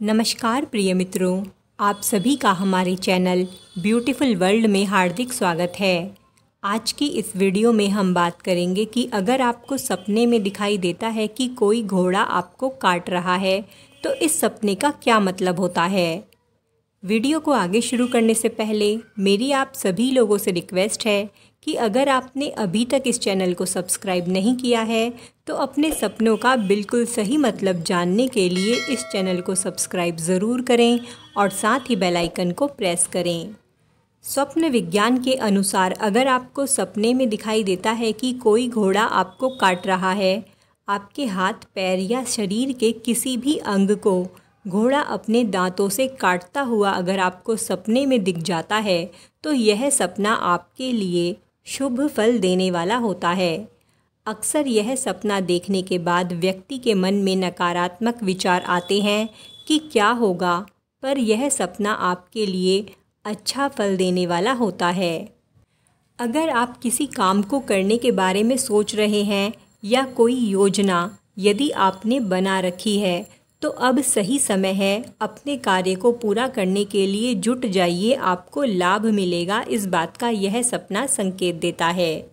नमस्कार प्रिय मित्रों, आप सभी का हमारे चैनल ब्यूटीफुल वर्ल्ड में हार्दिक स्वागत है। आज की इस वीडियो में हम बात करेंगे कि अगर आपको सपने में दिखाई देता है कि कोई घोड़ा आपको काट रहा है तो इस सपने का क्या मतलब होता है? वीडियो को आगे शुरू करने से पहले, मेरी आप सभी लोगों से रिक्वेस्ट है कि अगर आपने अभी तक इस चैनल को सब्सक्राइब नहीं किया है तो अपने सपनों का बिल्कुल सही मतलब जानने के लिए इस चैनल को सब्सक्राइब ज़रूर करें और साथ ही बेल आइकन को प्रेस करें। स्वप्न विज्ञान के अनुसार अगर आपको सपने में दिखाई देता है कि कोई घोड़ा आपको काट रहा है, आपके हाथ, पैर या शरीर के किसी भी अंग को घोड़ा अपने दांतों से काटता हुआ अगर आपको सपने में दिख जाता है तो यह सपना आपके लिए शुभ फल देने वाला होता है। अक्सर यह सपना देखने के बाद व्यक्ति के मन में नकारात्मक विचार आते हैं कि क्या होगा, पर यह सपना आपके लिए अच्छा फल देने वाला होता है। अगर आप किसी काम को करने के बारे में सोच रहे हैं या कोई योजना यदि आपने बना रखी है तो अब सही समय है, अपने कार्य को पूरा करने के लिए जुट जाइए, आपको लाभ मिलेगा, इस बात का यह सपना संकेत देता है।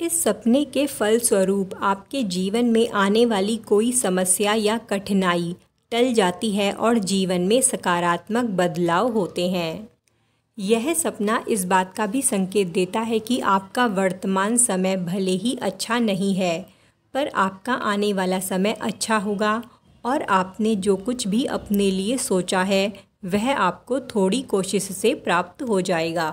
इस सपने के फल स्वरूप आपके जीवन में आने वाली कोई समस्या या कठिनाई टल जाती है और जीवन में सकारात्मक बदलाव होते हैं। यह सपना इस बात का भी संकेत देता है कि आपका वर्तमान समय भले ही अच्छा नहीं है, पर आपका आने वाला समय अच्छा होगा और आपने जो कुछ भी अपने लिए सोचा है, वह आपको थोड़ी कोशिश से प्राप्त हो जाएगा।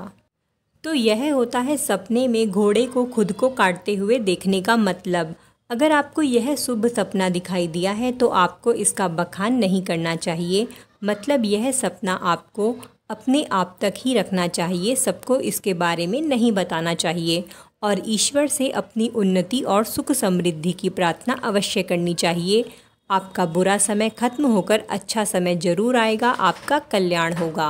तो यह होता है सपने में घोड़े को खुद को काटते हुए देखने का मतलब। अगर आपको यह शुभ सपना दिखाई दिया है तो आपको इसका बखान नहीं करना चाहिए। मतलब यह सपना आपको अपने आप तक ही रखना चाहिए, सबको इसके बारे में नहीं बताना चाहिए। और ईश्वर से अपनी उन्नति और सुख समृद्धि की प्रार्थना अवश्य करनी चाहिए। आपका बुरा समय खत्म होकर अच्छा समय ज़रूर आएगा, आपका कल्याण होगा।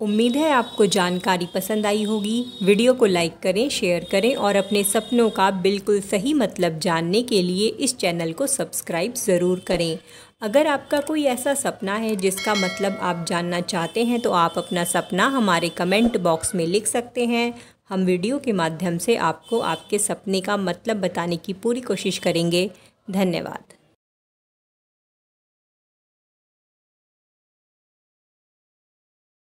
उम्मीद है आपको जानकारी पसंद आई होगी। वीडियो को लाइक करें, शेयर करें और अपने सपनों का बिल्कुल सही मतलब जानने के लिए इस चैनल को सब्सक्राइब ज़रूर करें। अगर आपका कोई ऐसा सपना है जिसका मतलब आप जानना चाहते हैं तो आप अपना सपना हमारे कमेंट बॉक्स में लिख सकते हैं। हम वीडियो के माध्यम से आपको आपके सपने का मतलब बताने की पूरी कोशिश करेंगे। धन्यवाद।